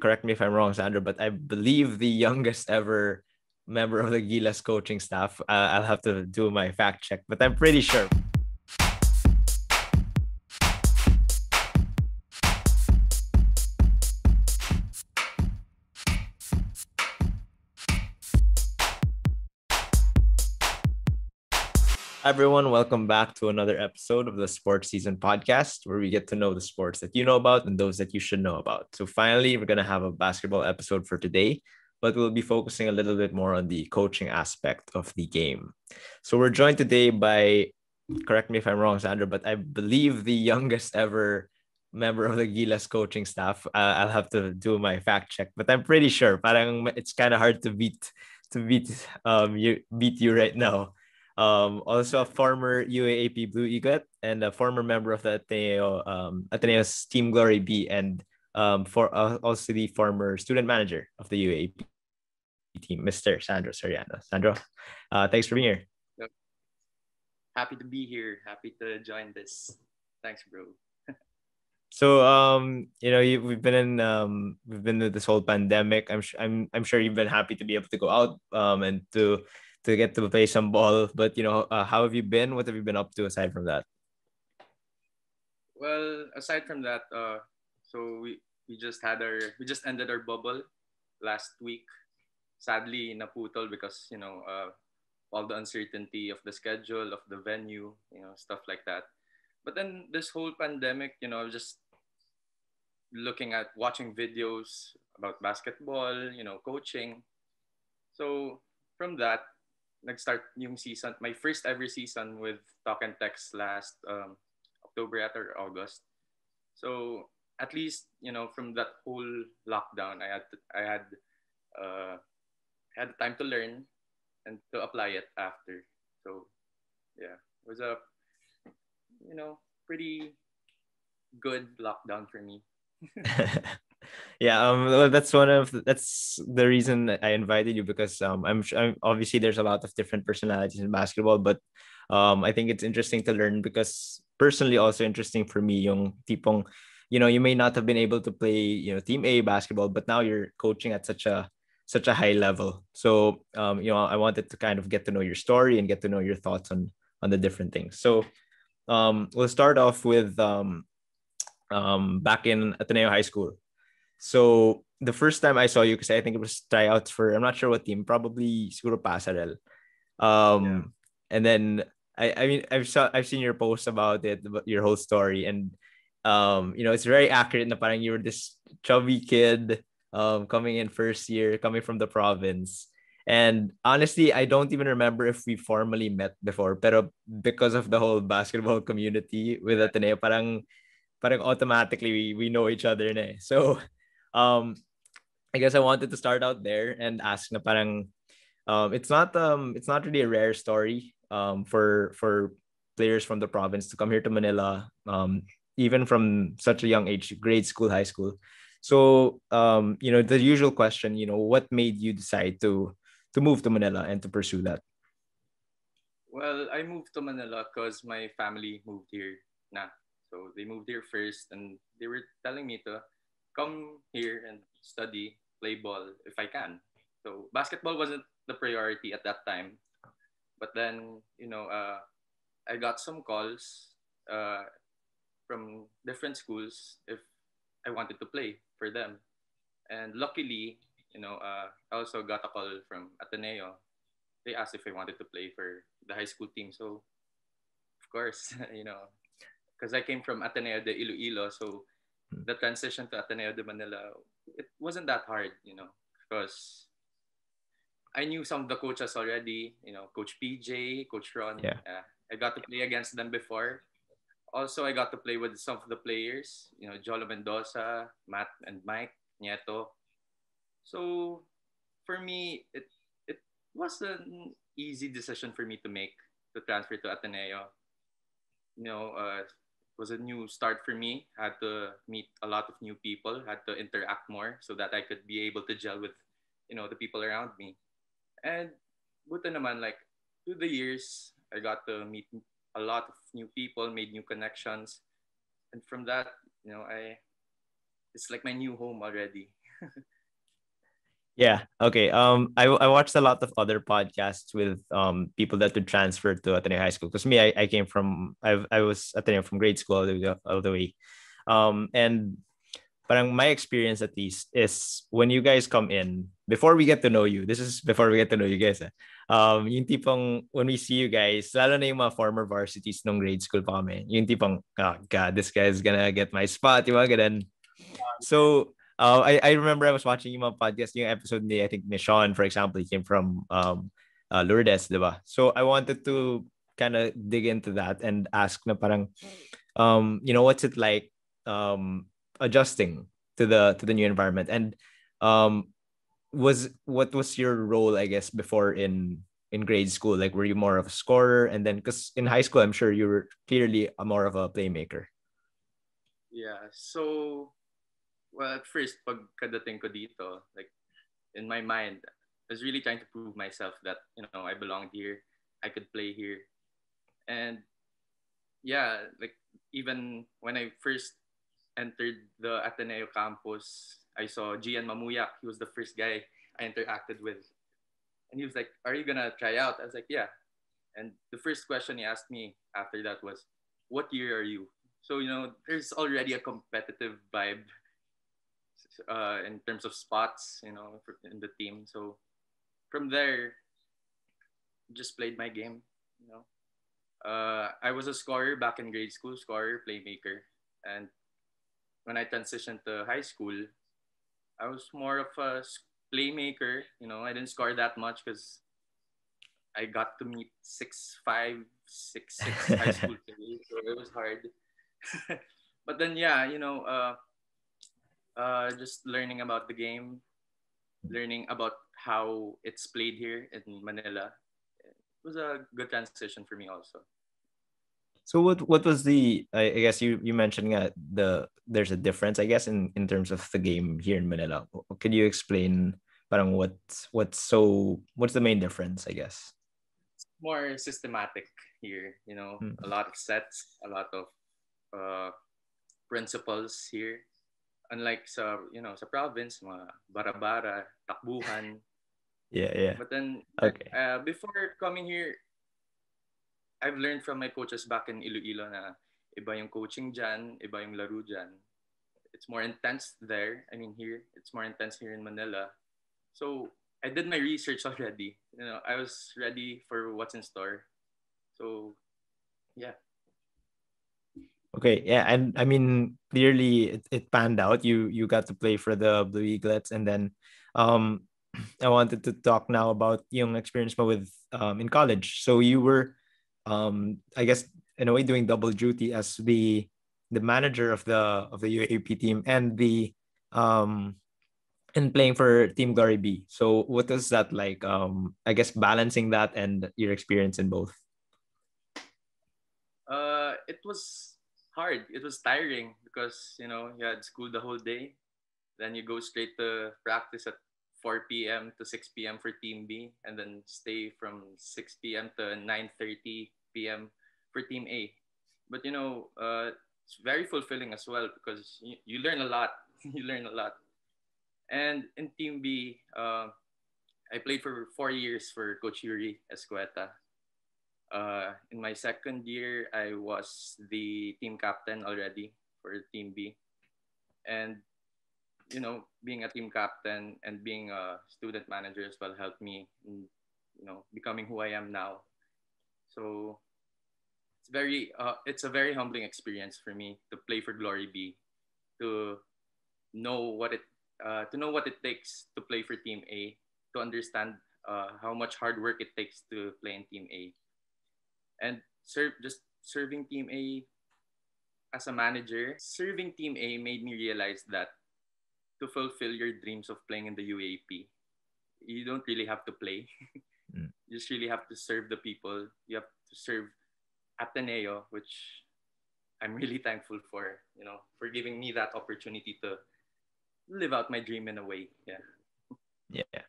correct me if I'm wrong, Sandro, but I believe the youngest ever member of the Gilas coaching staff. Uh, I'll have to do my fact check, but I'm pretty sure. Everyone. Welcome back to another episode of the Sports Season Podcast, where we get to know the sports that you know about and those that you should know about. So, finally, we're going to have a basketball episode for today, but we'll be focusing a little bit more on the coaching aspect of the game. So, we're joined today by, correct me if I'm wrong, Sandro, but I believe the youngest ever member of the Gilas coaching staff. Uh, I'll have to do my fact check, but I'm pretty sure. Parang it's kind of hard to beat to beat um you beat you right now. Um, also a former UAAP Blue Eaglet and a former member of the Ateneo um, Ateneo's Team Glory B and um, for uh, also the former student manager of the UAAP team, Mr. Sandro Soriano. Sandro, uh, thanks for being here. Yep. Happy to be here. Happy to join this. Thanks, bro. so um, you know, you, we've been in um, we've been through this whole pandemic. I'm I'm I'm sure you've been happy to be able to go out um and to to get to play some ball. But you know, uh, how have you been? What have you been up to aside from that? Well, aside from that, uh, so we we just had our we just ended our bubble last week. Sadly, naputol because you know uh, all the uncertainty of the schedule of the venue, you know, stuff like that. But then this whole pandemic, you know, I was just looking at watching videos about basketball, you know, coaching. So from that, nag-start yung season, my first ever season with Talk and Text last um, October at or August. So at least you know from that whole lockdown, I had to, I had uh, had time to learn and to apply it after. So yeah, it was a you know pretty good lockdown for me. yeah um that's one of that's the reason i invited you because um I'm, I'm obviously there's a lot of different personalities in basketball but um i think it's interesting to learn because personally also interesting for me yung tipong you know you may not have been able to play you know team a basketball but now you're coaching at such a such a high level. So um you know i wanted to kind of get to know your story and get to know your thoughts on on the different things. So um we'll start off with um um back in ateneo high school so the first time I saw you, because I think it was tryouts for I'm not sure what team, probably siguro Passerelle. Um, yeah. and then I I mean I've saw I've seen your post about it, your whole story, and um, you know it's very accurate. Na parang you were this chubby kid, um, coming in first year, coming from the province. And honestly, I don't even remember if we formally met before, pero because of the whole basketball community with Ateneo, parang parang automatically we, we know each other na eh. So um I guess I wanted to start out there and ask na parang um it's not um it's not really a rare story um for for players from the province to come here to Manila um even from such a young age grade school high school. So um you know the usual question you know what made you decide to to move to Manila and to pursue that? Well I moved to Manila because my family moved here na. So they moved here first and they were telling me to come here and study, play ball if I can. So basketball wasn't the priority at that time. But then, you know, uh, I got some calls uh, from different schools if I wanted to play for them. And luckily, you know, uh, I also got a call from Ateneo. They asked if I wanted to play for the high school team. So, of course, you know, because I came from Ateneo de Iloilo. So. The transition to Ateneo de Manila, it wasn't that hard, you know, because I knew some of the coaches already, you know, Coach PJ, Coach Ron. Yeah. Uh, I got to play against them before. Also, I got to play with some of the players, you know, Jolo Mendoza, Matt and Mike, Nieto. So for me, it it was an easy decision for me to make to transfer to Ateneo. You know, uh, was a new start for me. Had to meet a lot of new people, had to interact more so that I could be able to gel with, you know, the people around me. And buta naman, like, through the years, I got to meet a lot of new people, made new connections. And from that, you know, I, it's like my new home already. Yeah. Okay. Um, I I watched a lot of other podcasts with um people that would transfer to Ateneo High School. Because me, I, I came from I I was Ateneo from grade school all the, way- all the way. Um, and parang my experience at least is when you guys come in before we get to know you. This is before we get to know you guys. Eh. Um, yung tipong when we see you guys, lalo na yung mga former varsities nung grade school pa kami. Yung tipong, oh God, this guy is gonna get my spot. Yung mga ganun. So uh, I, I remember I was watching yung mga podcast, yung episode ni, I think, ni Sean, for example, he came from um, uh, Lourdes, di? So I wanted to kind of dig into that and ask na parang, um, you know, what's it like um, adjusting to the to the new environment? And um, was what was your role, I guess, before in in grade school? Like, were you more of a scorer? And then, because in high school, I'm sure you were clearly a more of a playmaker. Yeah. So, well, at first, pagkadating ko dito, like, in my mind, I was really trying to prove myself that, you know, I belonged here. I could play here. And yeah, like, even when I first entered the Ateneo campus, I saw Gian Mamuyac. He was the first guy I interacted with. And he was like, Are you going to try out? I was like, Yeah. And the first question he asked me after that was, What year are you? So, you know, there's already a competitive vibe uh, in terms of spots, you know, in the team. So from there, just played my game, you know. Uh, I was a scorer back in grade school, scorer, playmaker. And when I transitioned to high school, I was more of a playmaker. You know, I didn't score that much because I got to meet six five, six six high school players, so it was hard. but then, yeah, you know, uh, uh, just learning about the game, learning about how it's played here in Manila. It was a good transition for me also. So what what was the I guess you you mentioned uh, the there's a difference I guess in in terms of the game here in Manila. Could you explain parang what what's so what's the main difference I guess? It's more systematic here, you know, mm. a lot of sets, a lot of uh, principles here. Unlike sa you know sa province mga bara-bara, takbuhan. Yeah, yeah. But then okay. uh, before coming here I've learned from my coaches back in Iloilo na iba yung coaching dyan, iba yung laro dyan. It's more intense there. I mean here, it's more intense here in Manila. So I did my research already. You know, I was ready for what's in store. So yeah. Okay, yeah, and I mean clearly it, it panned out. You you got to play for the Blue Eaglets, and then um, I wanted to talk now about yung experience with um in college. So you were um, I guess in a way doing double duty as the the manager of the of the UAAP team and the um and playing for Team Glory B. So what was that like? Um, I guess balancing that and your experience in both. Uh, it was hard. It was tiring because you know you had school the whole day, then you go straight to practice at 4 p.m. to 6 p.m. for Team B, and then stay from 6 p.m. to 9:30 p.m. for Team A. But you know, uh, it's very fulfilling as well because you, you learn a lot. you learn a lot. And in Team B, uh, I played for four years for Coach Yuri Escueta. Uh, in my second year, I was the team captain already for Team B. And, you know, being a team captain and being a student manager as well helped me in, you know, becoming who I am now. So it's very uh, it's a very humbling experience for me to play for Glory B, to know what it uh, to know what it takes to play for Team A, to understand uh, how much hard work it takes to play in Team A, and serve just serving Team A as a manager. Serving Team A made me realize that to fulfill your dreams of playing in the UAAP, you don't really have to play. mm. You just really have to serve the people. You have to serve Ateneo, which I'm really thankful for, you know, for giving me that opportunity to live out my dream in a way. Yeah. Yeah.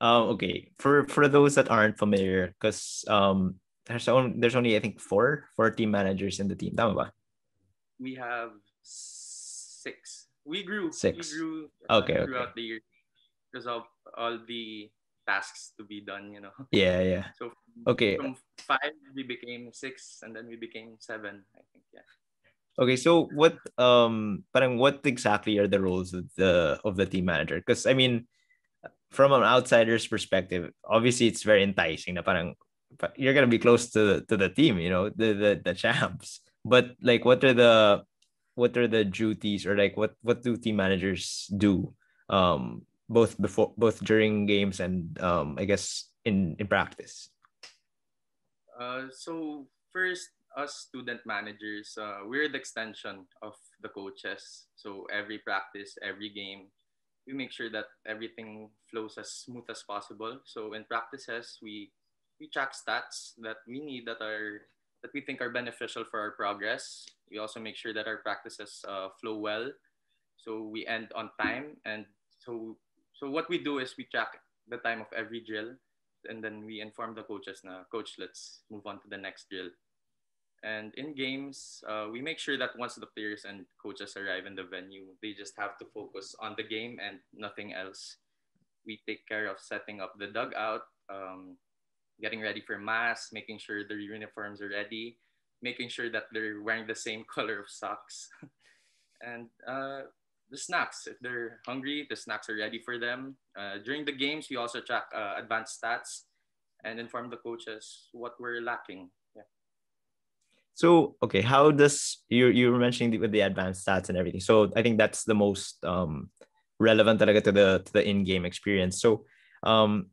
Um, okay. For for those that aren't familiar, because um there's only there's only I think four four team managers in the team. Tama ba? We have six we grew. Six. We grew Okay, okay. throughout the year because of all the tasks to be done. You know. Yeah, yeah. So Okay. from five we became six, and then we became seven. I think. Yeah. Okay, so what um parang what exactly are the roles of the of the team manager? Because I mean, from an outsider's perspective, obviously it's very enticing na parang pa- you're gonna be close to to the team, you know, the the, the champs. But like what are the what are the duties or like what what do team managers do um both before both during games and um I guess in in practice? Uh, so first, us student managers, uh, we're the extension of the coaches. So every practice, every game, we make sure that everything flows as smooth as possible. So in practices, we we track stats that we need that are that we think are beneficial for our progress. We also make sure that our practices uh, flow well, so we end on time. And so so what we do is we track the time of every drill and then we inform the coaches na coach let's move on to the next drill and in games uh, we make sure that once the players and coaches arrive in the venue they just have to focus on the game and nothing else we take care of setting up the dugout um, getting ready for mass making sure their uniforms are ready making sure that they're wearing the same color of socks and uh, the snacks. If they're hungry, the snacks are ready for them. Uh, during the games, we also track uh, advanced stats and inform the coaches what we're lacking. Yeah. So okay, how does you you were mentioning the, with the advanced stats and everything? So I think that's the most um relevant talaga to the to the in-game experience. So um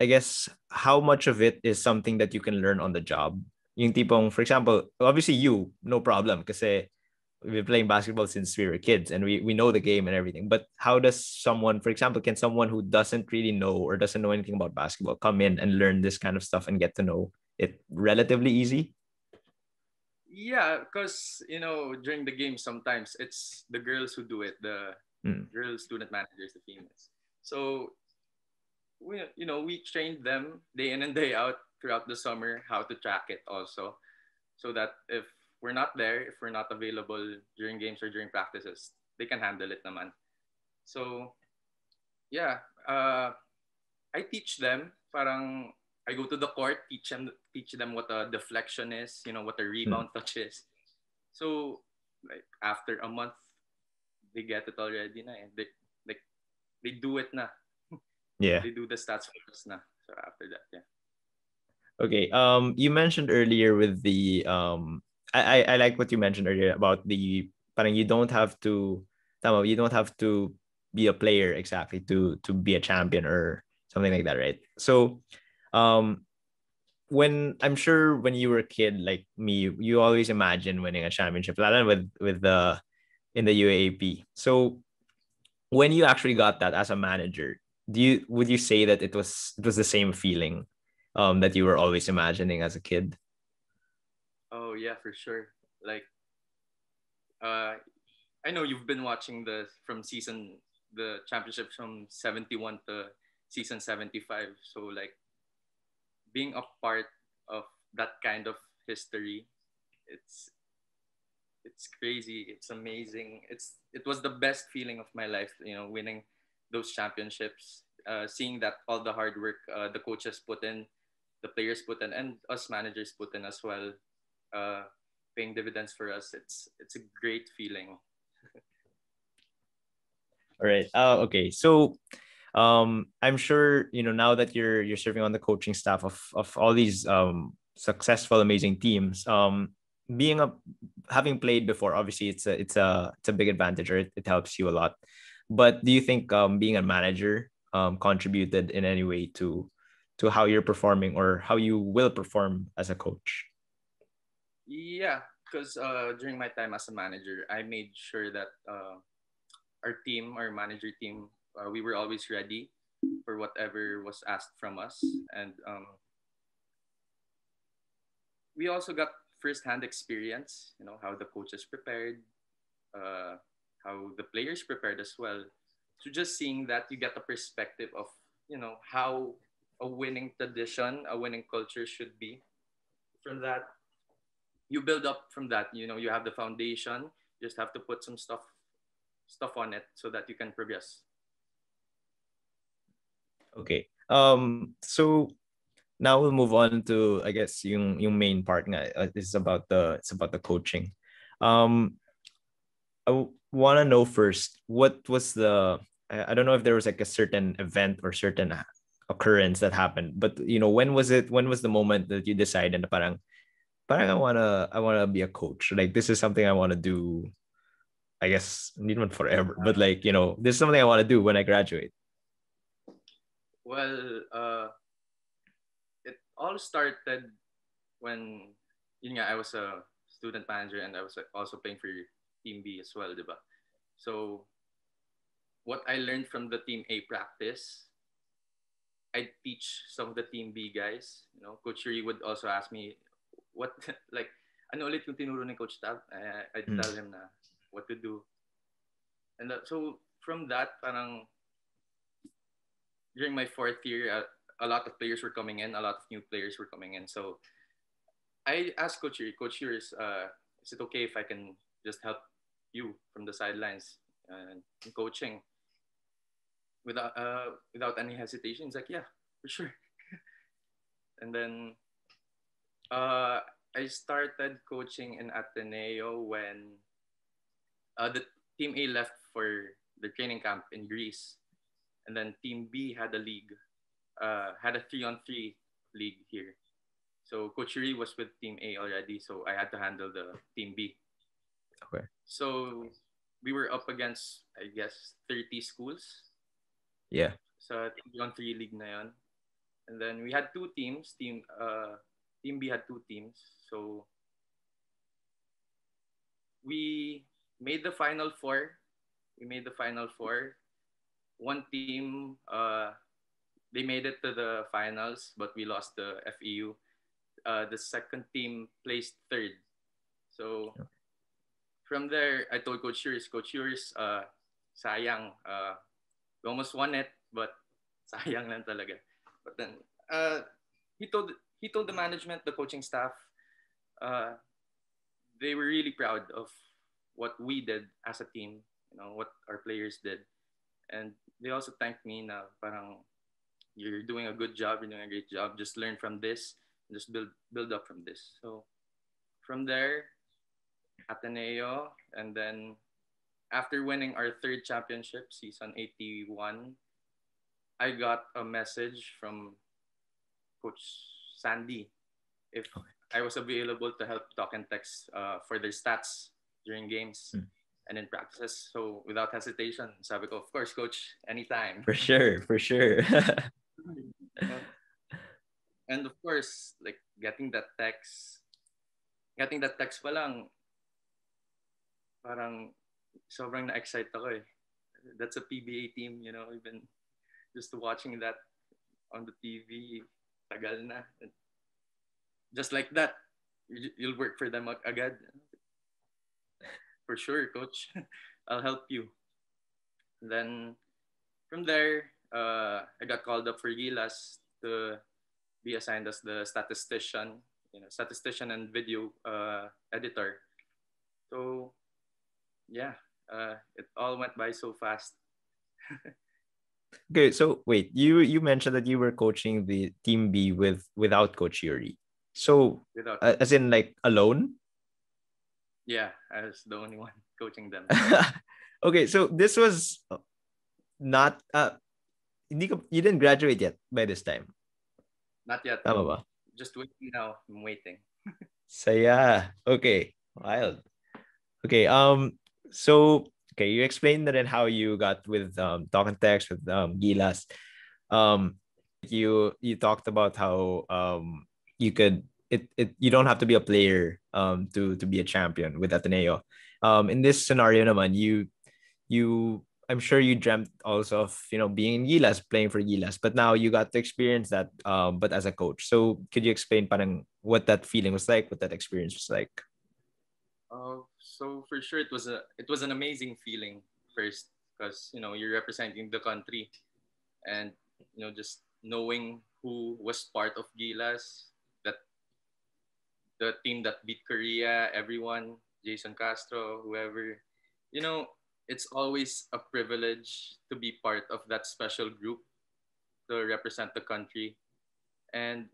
I guess how much of it is something that you can learn on the job? Yung tipong, for example, obviously you, no problem because we've been playing basketball since we were kids and we, we know the game and everything. But how does someone, for example, can someone who doesn't really know or doesn't know anything about basketball come in and learn this kind of stuff and get to know it relatively easy? Yeah, because you know during the game sometimes it's the girls who do it, the Mm. girls student managers, the females. So we you know we trained them day in and day out throughout the summer how to track it also, so that if we're not there, if we're not available during games or during practices, they can handle it naman. So yeah, uh, I teach them parang I go to the court, teach them teach them what a deflection is, you know, what a rebound touch is. So like after a month, they get it already na. eh. They like they do it na. Yeah. They do the stats for us na. So after that, yeah. Okay. Um, you mentioned earlier with the um, I, I I like what you mentioned earlier about the parang you don't have to, tama, you don't have to be a player exactly to to be a champion or something like that, right? So, um, when I'm sure when you were a kid like me, you always imagine winning a championship, lalo with with the in the UAAP. So, when you actually got that as a manager, do you would you say that it was it was the same feeling um that you were always imagining as a kid Oh yeah, for sure. Like, uh, I know you've been watching the from season the championship from seventy one to season seventy five. So like, being a part of that kind of history, it's it's crazy. It's amazing. It's it was the best feeling of my life. You know, winning those championships, uh, seeing that all the hard work uh, the coaches put in, the players put in, and us managers put in as well uh, paying dividends for us. It's it's a great feeling. all right uh, okay so um i'm sure you know now that you're you're serving on the coaching staff of of all these um successful amazing teams um being a having played before obviously it's a it's a it's a big advantage or it, it helps you a lot but do you think um being a manager um contributed in any way to to how you're performing or how you will perform as a coach Yeah, because uh, during my time as a manager, I made sure that uh, our team, our manager team, uh, we were always ready for whatever was asked from us, and um, we also got first-hand experience. You know how the coaches prepared, uh, how the players prepared as well. So just seeing that, you get a perspective of you know how a winning tradition, a winning culture should be. From that, you build up from that. You know, you have the foundation. You just have to put some stuff, stuff on it so that you can progress. Okay. Um. So now we'll move on to I guess yung yung main part nga uh, is about the it's about the coaching. Um. I want to know first what was the I don't know if there was like a certain event or certain occurrence that happened, but you know when was it? When was the moment that you decided parang parang I wanna I wanna be a coach. Like this is something I want to do. I guess need one forever, but like you know this is something I want to do when I graduate. Well, uh, it all started when you know I was a student manager and I was also playing for Team B as well, diba? So what I learned from the Team A practice, I'd teach some of the Team B guys. You know, Coach Yuri would also ask me, what, like, ano ulit yung tinuro ni Coach Tab? I, I'd mm. tell him na what to do. And uh, so from that, parang during my fourth year, uh, a lot of players were coming in, a lot of new players were coming in. So I asked Coach Yuri, Coach Yuri, is, uh, is it okay if I can just help you from the sidelines in coaching? Without uh, without any hesitation, he's like, yeah, for sure. and then uh, I started coaching in Ateneo when uh, the team A left for the training camp in Greece, and then team B had a league, uh, had a three on three league here. So Coach Yuri was with team A already, so I had to handle the team B. Okay. So we were up against, I guess, 30 schools. Yeah. So three on three league na yun. And then we had two teams. Team uh, Team B had two teams. So we made the final four. We made the final four. One team, uh, they made it to the finals, but we lost the FEU. Uh, the second team placed third. So from there, I told Coach Yuris, Coach Yuris, uh, sayang, uh, we almost won it, but sayang lang talaga. But then, uh, he told he told the management, the coaching staff, uh, they were really proud of what we did as a team, you know, what our players did. And they also thanked me na parang you're doing a good job, you're doing a great job. Just learn from this, and just build build up from this. So from there, Ateneo, and then after winning our third championship, season 81, I got a message from Coach Sandy if. I was available to help talk and text uh, for their stats during games hmm. and in practices. So without hesitation, sabi ko, of course, coach, anytime. For sure, for sure. and of course, like getting that text, getting that text pa lang, parang sobrang na-excite ako eh. That's a PBA team, you know, even just watching that on the TV, tagal na. Just like that, you'll work for them agad. For sure, coach. I'll help you. And then from there, uh, I got called up for Gilas to be assigned as the statistician, you know, statistician and video uh, editor. So, yeah, uh, it all went by so fast. Okay, so wait, you you mentioned that you were coaching the team B with without Coach Yuri. So without uh, as in like alone? Yeah, I was the only one coaching them. okay, so this was not uh you didn't graduate yet by this time. Not yet. Tama ba? Just waiting now. I'm waiting. Saya. Okay. Wild. Okay. Um. So Okay, you explained that and how you got with um, talk and text with um, Gilas. Um, you you talked about how um, you could it, it you don't have to be a player um, to to be a champion with Ateneo. Um, in this scenario, naman, you you I'm sure you dreamt also of you know being in Gilas, playing for Gilas, but now you got to experience that, um, but as a coach. So could you explain parang what that feeling was like, what that experience was like? Uh, so for sure it was a it was an amazing feeling first because you know you're representing the country and you know just knowing who was part of Gilas that the team that beat Korea everyone Jayson Castro whoever you know it's always a privilege to be part of that special group to represent the country. And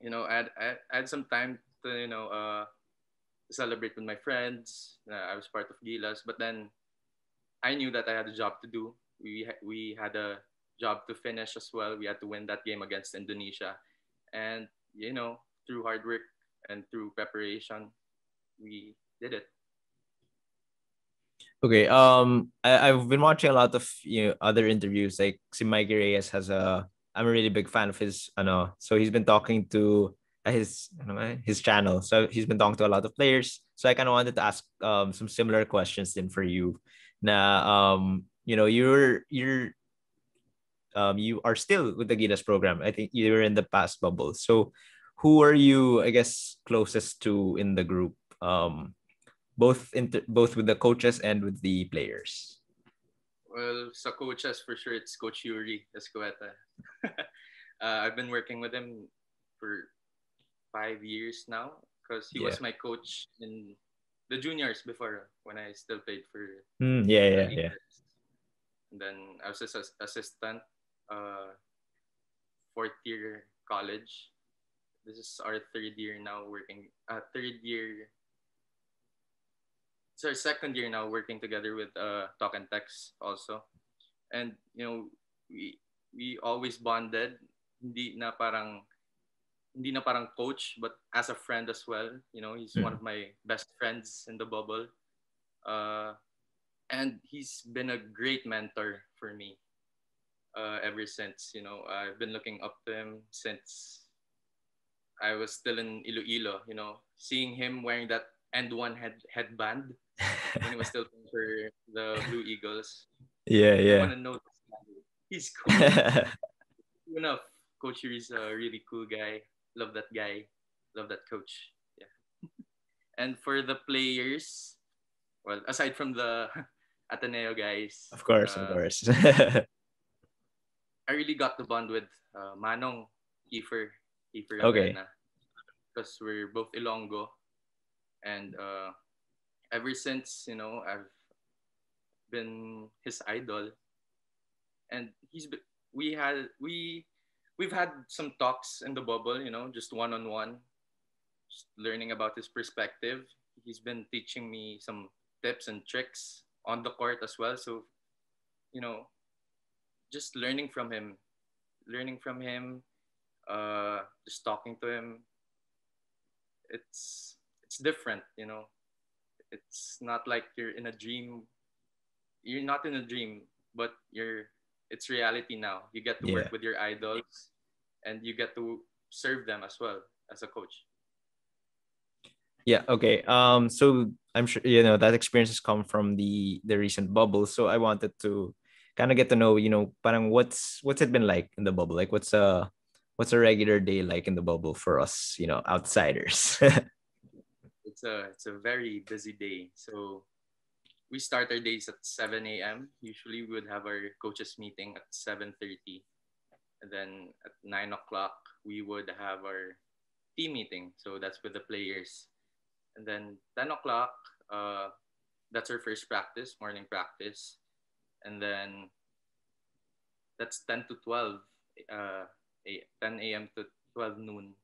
you know had, I had some time to you know uh, celebrate with my friends uh, I was part of Gilas but then I knew that I had a job to do we we had a job to finish as well we had to win that game against Indonesia and you know through hard work and through preparation we did it Okay. Um, I, I've been watching a lot of you know other interviews. Like si Reyes has a. I'm a really big fan of his. I know. So he's been talking to his his channel. So he's been talking to a lot of players. So I kind of wanted to ask um some similar questions then for you. Now um you know you're you're um you are still with the Gilas program. I think you were in the past bubble. So who are you I guess closest to in the group? Um both inter- both with the coaches and with the players? Well, sa coaches for sure it's Coach Yuri Escueta. uh, I've been working with him for five years now because he yeah. was my coach in the juniors before when I still played for. Mm, yeah, yeah, yeah. And then I was his assistant, uh, fourth year college. This is our third year now working. Uh, third year it's our second year now working together with uh, Talk and Text also. And, you know, we, we always bonded. Hindi na parang, hindi na parang coach, but as a friend as well. You know, he's mm. one of my best friends in the bubble. Uh, and he's been a great mentor for me uh, ever since. You know, I've been looking up to him since I was still in Iloilo. You know, seeing him wearing that end one head headband when he was still playing for the Blue Eagles. Yeah, yeah. I want to know He's cool. enough. Coach is a really cool guy. Love that guy. Love that coach. Yeah. and for the players, well, aside from the Ateneo guys, of course, uh, of course. I really got the bond with uh, Manong Kiefer, Kiefer okay. because we're both Ilonggo, and uh, ever since you know I've been his idol, and he's we had we we've had some talks in the bubble, you know, just one on one, learning about his perspective. He's been teaching me some tips and tricks on the court as well. So, you know, just learning from him, learning from him, uh, just talking to him. It's it's different, you know it's not like you're in a dream you're not in a dream but you're it's reality now. You get to yeah. work with your idols and you get to serve them as well as a coach. Yeah okay. Um so i'm sure you know that experience has come from the the recent bubble. So i wanted to kind of get to know you know parang what's what's it been like in the bubble? Like what's a what's a regular day like in the bubble for us you know outsiders? It's a it's a very busy day. So we start our days at 7 a.m. Usually we would have our coaches meeting at 7:30, and then at 9 o'clock we would have our team meeting. So that's with the players, and then 10 o'clock uh, that's our first practice, morning practice, and then that's 10 to 12, uh, 10 a.m. to 12 noon,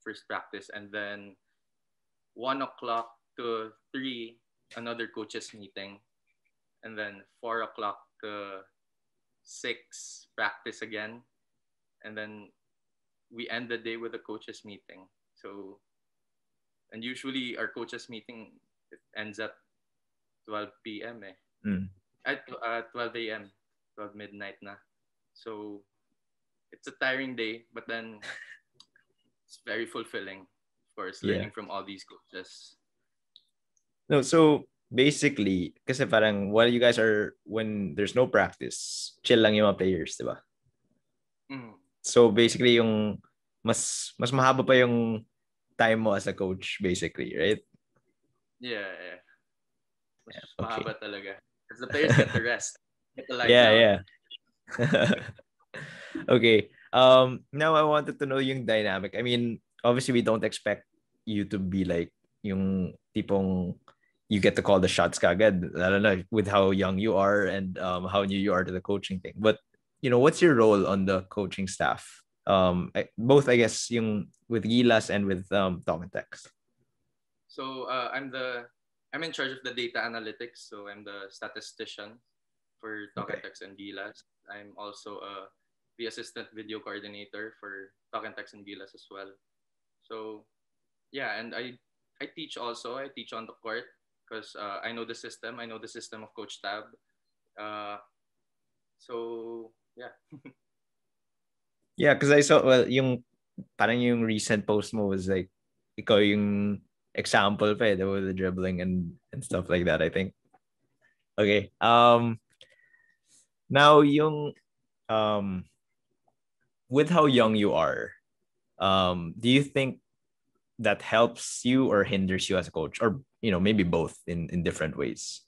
first practice, and then one o'clock to three, another coaches meeting, and then four o'clock to six, practice again, and then we end the day with a coaches meeting. So, and usually our coaches meeting ends at 12 p.m. Eh. Mm. At uh, 12 a.m., 12 midnight na. So, it's a tiring day, but then it's very fulfilling course, learning yeah. from all these coaches. No, so basically, kasi parang while you guys are, when there's no practice, chill lang yung mga players, di ba? Mm. So basically, yung mas mas mahaba pa yung time mo as a coach, basically, right? Yeah, yeah. Mas yeah, okay. mahaba talaga. Because the players get to rest. Get to yeah, down. yeah. okay. Um, now I wanted to know yung dynamic. I mean, obviously we don't expect you to be like yung tipong you get to call the shots kagad. I don't know with how young you are and um, how new you are to the coaching thing. But you know, what's your role on the coaching staff? Um, I, both I guess yung with Gilas and with um Talk and Text. So uh, I'm the I'm in charge of the data analytics. So I'm the statistician for Talk okay. and Text and Gilas. I'm also uh, the assistant video coordinator for Talk and Text and Gilas as well. So yeah, and I I teach also. I teach on the court because uh, I know the system. I know the system of Coach Tab. Uh, so yeah. yeah, because I saw well yung parang yung recent post mo was like ikaw yung example pa eh, with the dribbling and and stuff like that, I think. Okay. Um now yung um with how young you are, um, do you think that helps you or hinders you as a coach? Or you know, maybe both in, in different ways?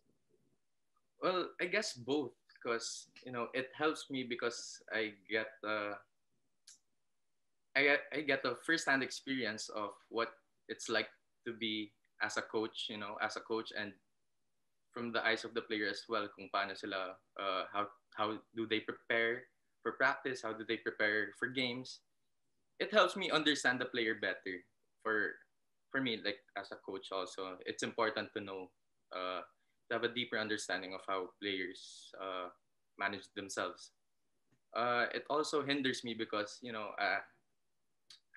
Well, I guess both because you know it helps me because I get uh, I get I get a first-hand experience of what it's like to be as a coach, you know, as a coach and from the eyes of the player as well, kung paano sila, uh, how, how do they prepare for practice, how do they prepare for games. It helps me understand the player better. For for me, like as a coach also, it's important to know, uh, to have a deeper understanding of how players uh, manage themselves. Uh, it also hinders me because, you know, uh,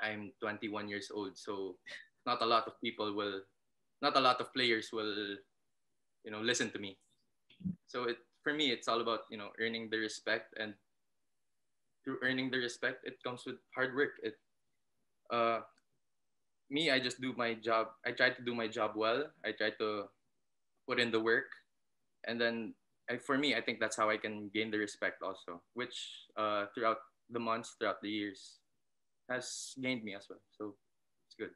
I'm 21 years old, so not a lot of people will not a lot of players will you know listen to me so it for me it's all about you know earning the respect and through earning the respect it comes with hard work it uh me i just do my job i try to do my job well. I try to put in the work. And then I, for me i think that's how i can gain the respect also which uh throughout the months throughout the years has gained me as well. So it's good.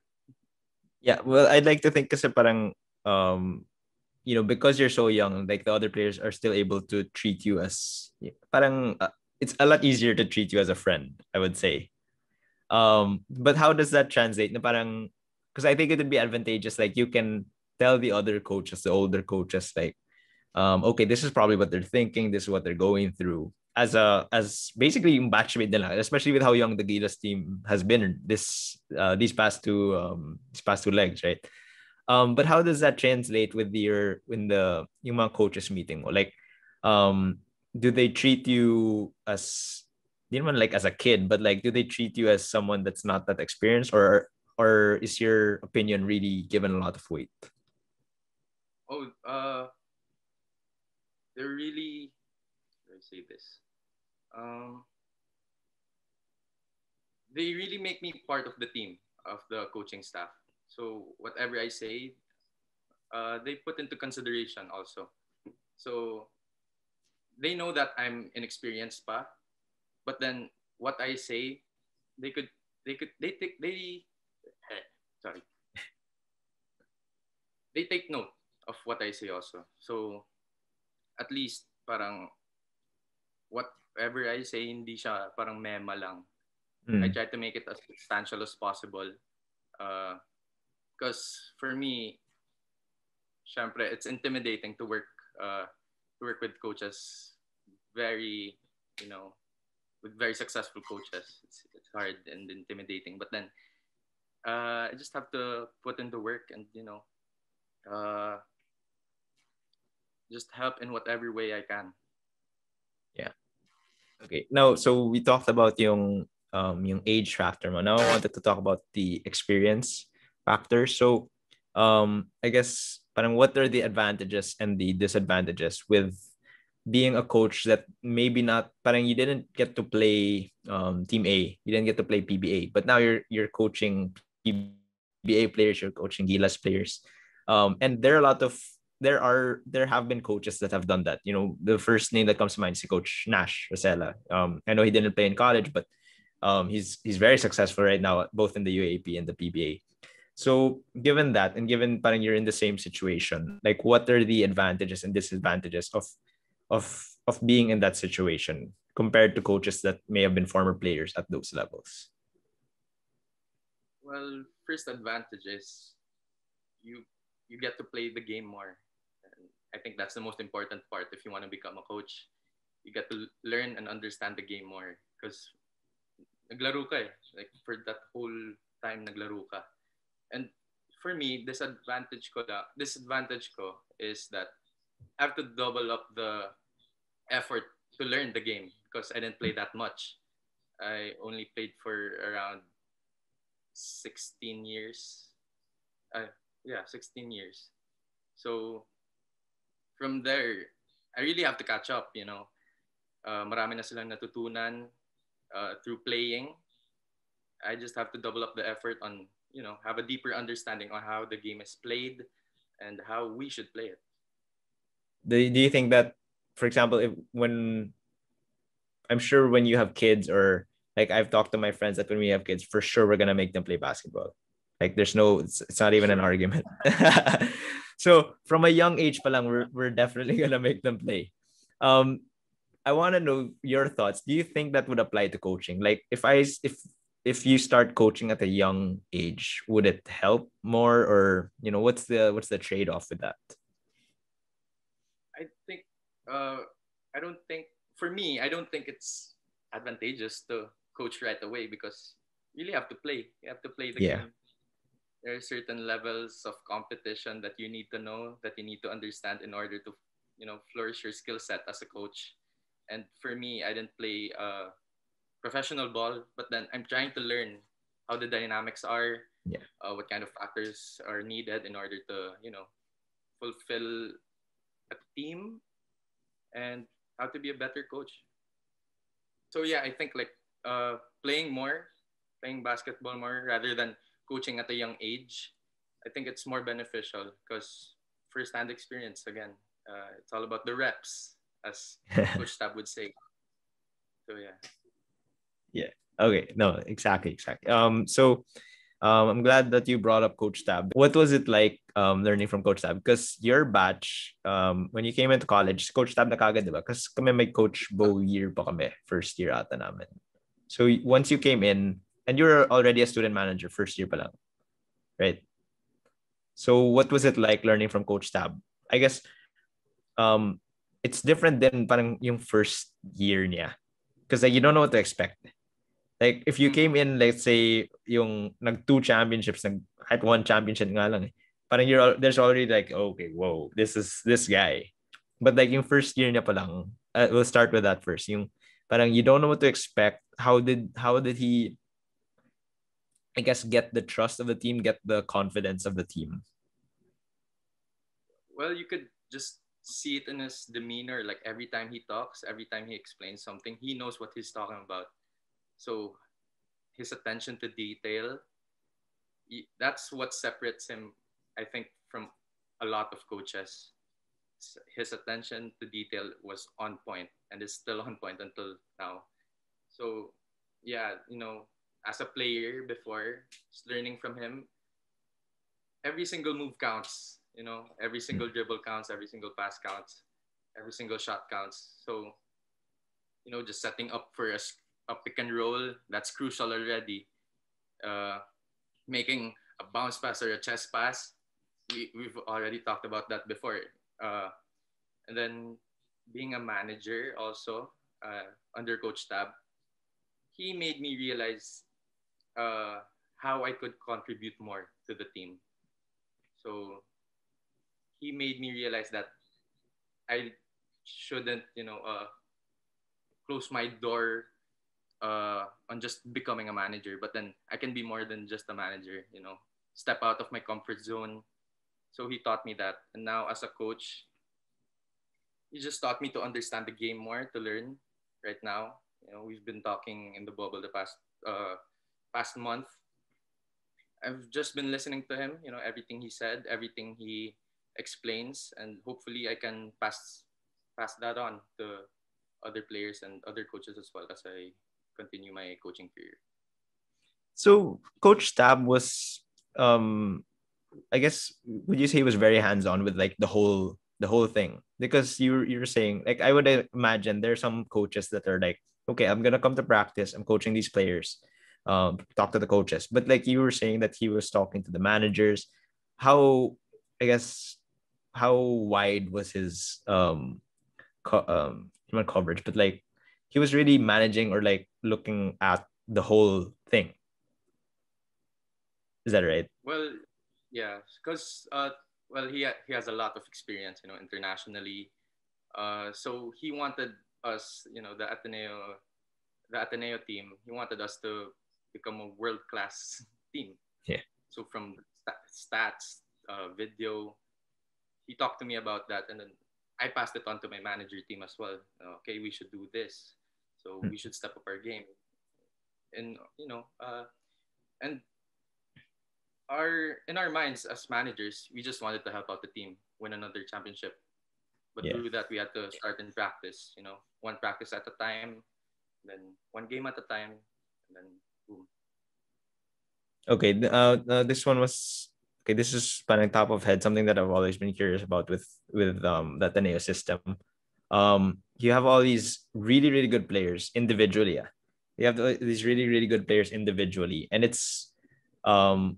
Yeah, well, I'd like to think kasi parang um you know because you're so young like the other players are still able to treat you as parang uh, it's a lot easier to treat you as a friend i would say um but how does that translate na parang because i think it would be advantageous like you can tell the other coaches the older coaches like um okay this is probably what they're thinking this is what they're going through as a as basically yung batchmate nila, especially with how young the Gilas team has been this uh, these past two um these past two legs, right? Um, but how does that translate with your in the yung mga coaches meeting mo? Like, um, do they treat you as you know like as a kid, but like do they treat you as someone that's not that experienced, or or is your opinion really given a lot of weight? Oh, uh, they're really. Let me say this um, they really make me part of the team of the coaching staff. So whatever I say, uh, they put into consideration also. So they know that I'm inexperienced pa, but then what I say, they could they could they take they eh, sorry they take note of what I say also. So at least parang what whatever I say, hindi siya parang mema lang. Mm. I try to make it as substantial as possible. Because uh, for me, syempre, it's intimidating to work uh, to work with coaches very, you know, with very successful coaches. It's, it's hard and intimidating. But then uh, I just have to put in the work and, you know, uh, just help in whatever way I can. Yeah. Okay. Now, so we talked about yung um yung age factor mo. Now I wanted to talk about the experience factor. So, um I guess parang what are the advantages and the disadvantages with being a coach that maybe not parang you didn't get to play um team A, you didn't get to play PBA, but now you're you're coaching PBA players, you're coaching Gilas players. Um and there are a lot of there are there have been coaches that have done that. You know, the first name that comes to mind is Coach Nash Racela. Um, I know he didn't play in college, but um, he's he's very successful right now, both in the UAAP and the PBA. So, given that, and given parang you're in the same situation, like what are the advantages and disadvantages of of of being in that situation compared to coaches that may have been former players at those levels? Well, first advantage is you you get to play the game more. I think that's the most important part if you want to become a coach. You get to learn and understand the game more because naglaro ka eh. Like for that whole time naglaro ka. And for me, disadvantage ko la, disadvantage ko is that I have to double up the effort to learn the game because I didn't play that much. I only played for around 16 years. Uh, yeah, 16 years. So from there, I really have to catch up, you know. Uh, marami na silang natutunan uh, through playing. I just have to double up the effort on, you know, have a deeper understanding on how the game is played and how we should play it. Do, do you think that, for example, if when I'm sure when you have kids or like I've talked to my friends that when we have kids, for sure we're gonna make them play basketball. Like there's no, it's, it's not even an argument. so from a young age, palang, we're we're definitely gonna make them play. Um, I want to know your thoughts. Do you think that would apply to coaching? Like if I if if you start coaching at a young age, would it help more, or you know, what's the what's the trade off with that? I think uh, I don't think for me, I don't think it's advantageous to coach right away because you really have to play. You have to play the yeah. game. There are certain levels of competition that you need to know, that you need to understand in order to, you know, flourish your skill set as a coach. And for me, I didn't play uh, professional ball, but then I'm trying to learn how the dynamics are, yeah. uh, what kind of factors are needed in order to, you know, fulfill a team and how to be a better coach. So yeah, I think like uh, playing more, playing basketball more rather than coaching at a young age, I think it's more beneficial because first-hand experience again. Uh, it's all about the reps, as Coach Tab would say. So yeah. Yeah. Okay. No. Exactly. Exactly. Um. So um, I'm glad that you brought up Coach Tab. What was it like um, learning from Coach Tab? Because your batch, um, when you came into college, Coach Tab na kagad, di ba? Kasi kami may Coach Bo year pa kami, first year ata namin. So once you came in, and you're already a student manager, first year pa lang, right? So what was it like learning from Coach Tab? I guess um, it's different than parang yung first year niya. Because like, you don't know what to expect. Like if you came in let's say yung nag two championships nag-had one championship nga lang eh. Parang you're there's already like okay, whoa, this is this guy. But like yung first year niya pa lang, uh, we'll start with that first. Yung parang you don't know what to expect. How did how did he I guess get the trust of the team, get the confidence of the team? Well, you could just see it in his demeanor. Like every time he talks, every time he explains something, he knows what he's talking about. So his attention to detail, that's what separates him, I think, from a lot of coaches. His attention to detail was on point and is still on point until now. So, yeah, you know, as a player before, just learning from him, every single move counts. You know, every hmm. single dribble counts, every single pass counts, every single shot counts. So, you know, just setting up for a a pick and roll, that's crucial already. Uh, making a bounce pass or a chest pass, we, we've already talked about that before. Uh, and then being a manager also uh, under Coach Tab, he made me realize uh, how I could contribute more to the team. So he made me realize that I shouldn't, you know, uh, close my door uh, on just becoming a manager, but then I can be more than just a manager, you know, step out of my comfort zone. So he taught me that. And now as a coach, he just taught me to understand the game more, to learn right now. You know, we've been talking in the bubble the past uh, past month. I've just been listening to him, you know, everything he said, everything he explains, and hopefully I can pass pass that on to other players and other coaches as well as I continue my coaching career. So Coach Tab was um I guess would you say he was very hands-on with like the whole the whole thing? Because you you're saying like I would imagine there's some coaches that are like, okay, I'm gonna come to practice, I'm coaching these players, um, talk to the coaches. But like you were saying that he was talking to the managers. How I guess how wide was his um co- um not coverage, but like he was really managing or like looking at the whole thing. Is that right? Well, yeah, because uh, well, he ha- he has a lot of experience, you know, internationally. Uh, so he wanted us, you know, the Ateneo, the Ateneo team. He wanted us to become a world class team. Yeah. So from stats, uh, video, he talked to me about that, and then I passed it on to my manager team as well. Okay, we should do this. So Hmm. we should step up our game. And you know, uh, and our in our minds as managers, we just wanted to help out the team win another championship. But Yeah. to do that, we had to start in practice. You know, one practice at a time, then one game at a time, and then boom. Okay, uh, uh, this one was okay. This is spanning top of head, something that I've always been curious about with with um the Ateneo system. Um, you have all these really really good players individually. Yeah, you have these really really good players individually, and it's um,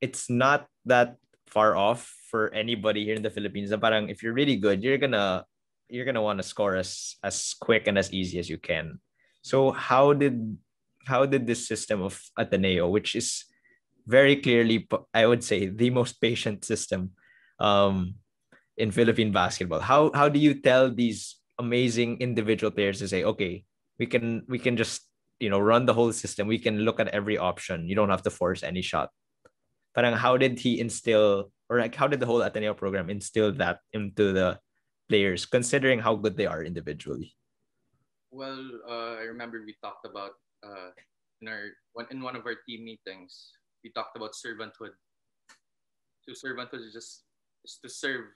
it's not that far off for anybody here in the Philippines. Parang if you're really good, you're gonna you're gonna want to score as as quick and as easy as you can. So how did how did this system of Ateneo, which is very clearly, I would say, the most patient system um, in Philippine basketball, how how do you tell these amazing individual players to say, okay, we can we can just you know run the whole system, we can look at every option, you don't have to force any shot. Parang how did he instill or like how did the whole Ateneo program instill that into the players, considering how good they are individually? Well, uh, I remember we talked about uh, in our one in one of our team meetings. We talked about servanthood. So servanthood is just is to serve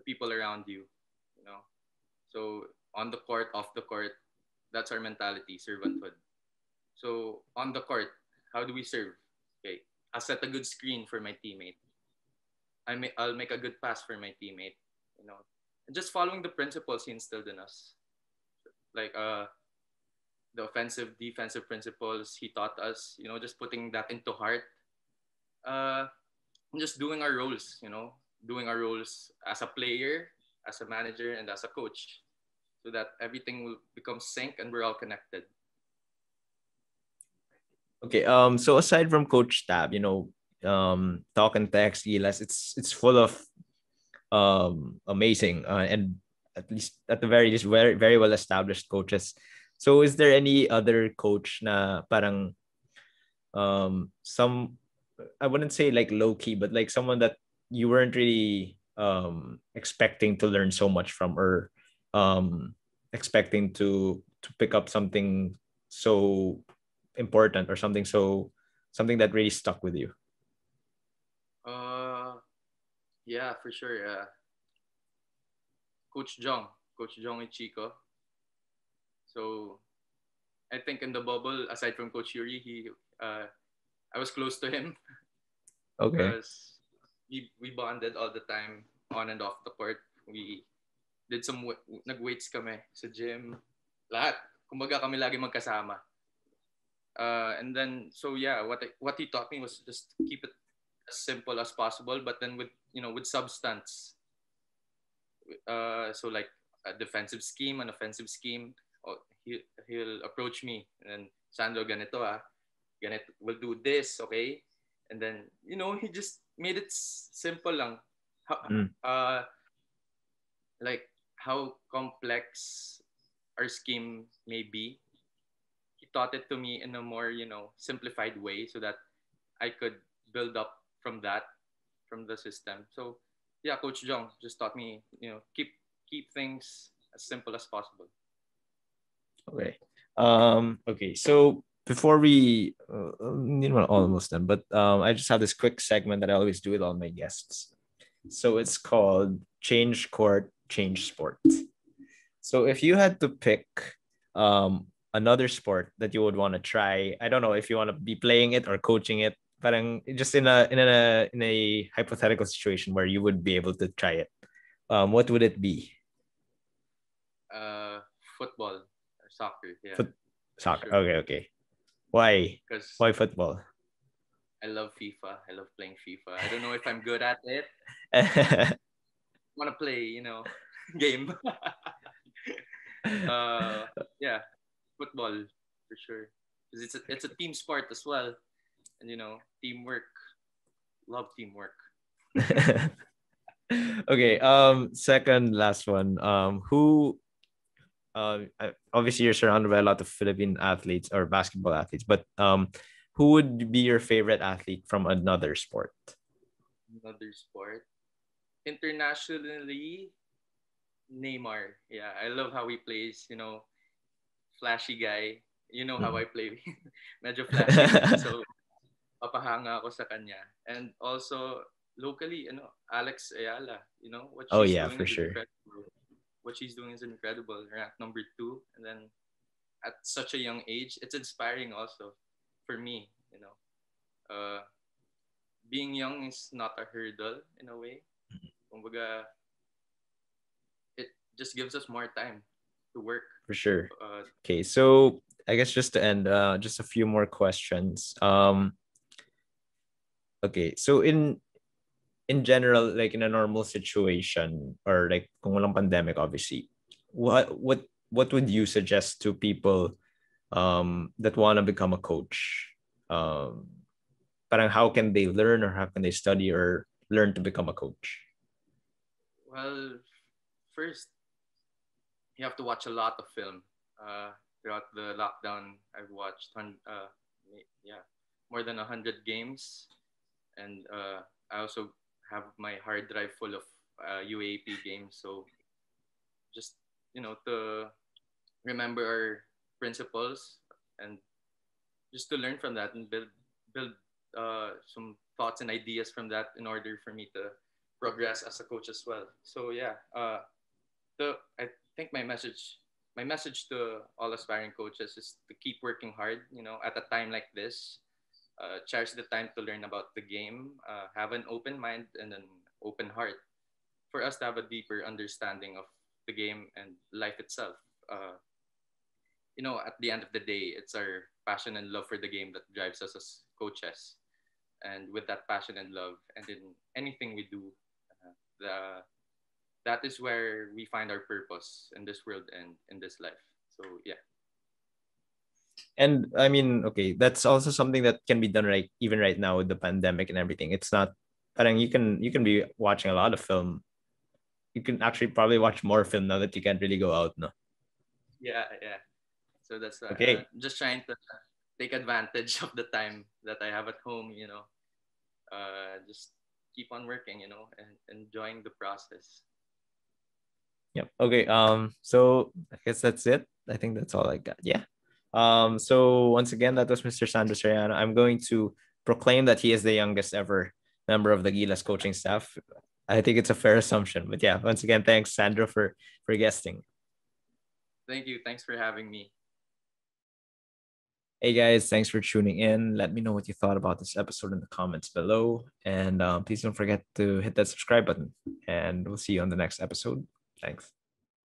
the people around you, you know. So on the court, off the court, that's our mentality, servanthood. So on the court, how do we serve? Okay, I'll set a good screen for my teammate. I may, I'll make a good pass for my teammate, you know, and just following the principles he instilled in us like uh the offensive defensive principles he taught us you know just putting that into heart uh and just doing our roles you know doing our roles as a player as a manager and as a coach so that everything will become sync and we're all connected Okay. Um. So aside from Coach Tab, you know, um, Talk N Text, ELS, it's it's full of um amazing uh, and at least at the very least very very well established coaches. So is there any other coach na parang um some I wouldn't say like low key, but like someone that you weren't really um expecting to learn so much from or um expecting to to pick up something so important or something so something that really stuck with you? Uh yeah for sure yeah. Coach jong coach jong Uichico so i think in the bubble aside from coach yuri he uh i was close to him. Okay. Because we, we bonded all the time on and off the court. We did some, nag-weights kami sa gym. Lahat. Kumbaga kami lagi magkasama. Uh, and then, so yeah, what, I, what he taught me was just keep it as simple as possible, but then with, you know, with substance. Uh, so like a defensive scheme, an offensive scheme, oh, he, he'll approach me and then, Sandro, ganito ah. Ganito, we'll do this, okay? And then, you know, he just made it simple lang. How, Mm. uh, like how complex our scheme may be. He taught it to me in a more, you know, simplified way so that I could build up from that, from the system. So yeah, Coach Jong just taught me, you know, keep keep things as simple as possible. Okay. Um. Okay. So before we, uh, you know, almost done, but um, I just have this quick segment that I always do with all my guests. So it's called Change Court, Change Sport. So if you had to pick um another sport that you would want to try, I don't know if you want to be playing it or coaching it, parang just in a in a in a hypothetical situation where you would be able to try it. Um, what would it be? Uh, football soccer, yeah. Foot- Soccer. Sure. Okay. Okay. Why? Because Why football? I love FIFA. I love playing FIFA. I don't know if I'm good at it. Want to play, you know, game. uh, yeah, football for sure. Because it's a, it's a team sport as well, and you know, teamwork. Love teamwork. okay. Um. Second, last one. Um. Who uh, obviously you're surrounded by a lot of Philippine athletes or basketball athletes, but um, who would be your favorite athlete from another sport? Another sport, internationally, Neymar. Yeah, I love how he plays. You know, flashy guy. You know how mm. I play. Medyo flashy. so, papahanga ako sa kanya. And also, locally, you know, Alex Eala. You know, what oh, yeah, for sure. Incredible what she's doing is incredible. Ranked number two, and then at such a young age, it's inspiring also for me. You know, uh, being young is not a hurdle in a way. Kumbaga, it just gives us more time to work. For sure. Uh, okay, so I guess just to end, uh, just a few more questions. Um, okay, so in in general, like in a normal situation or like kung walang pandemic, obviously, what what what would you suggest to people um, that want to become a coach? Um, parang how can they learn or how can they study or learn to become a coach? Well, first, you have to watch a lot of film. Uh, throughout the lockdown, I've watched, uh, yeah, more than 100 games. And uh, I also have my hard drive full of uh, UAAP games. So just you know to remember our principles and just to learn from that and build build uh, some thoughts and ideas from that in order for me to progress as a coach as well. So yeah, uh, the I think my message my message to all aspiring coaches is to keep working hard. You know, at a time like this, uh, cherish the time to learn about the game, uh, have an open mind and an open heart for us to have a deeper understanding of the game and life itself. Uh, you know, at the end of the day, it's our passion and love for the game that drives us as coaches. And with that passion and love, and in anything we do, uh, the that is where we find our purpose in this world and in this life. So yeah and I mean, okay, that's also something that can be done right even right now with the pandemic and everything. It's not parang you can you can be watching a lot of film. You can actually probably watch more film now that you can't really go out, no? Yeah, yeah. So that's okay. Uh, just trying to take advantage of the time that I have at home, you know. Uh, just keep on working, you know, and enjoying the process. Yep. Okay. Um. So I guess that's it. I think that's all I got. Yeah. Um, so once again, that was Mr. Sandro Soriano. I'm going to proclaim that he is the youngest ever member of the Gilas coaching staff. I think it's a fair assumption. But yeah, once again, thanks, Sandro, for for guesting. Thank you. Thanks for having me. Hey guys, thanks for tuning in. Let me know what you thought about this episode in the comments below. And um, please don't forget to hit that subscribe button. And we'll see you on the next episode. Thanks.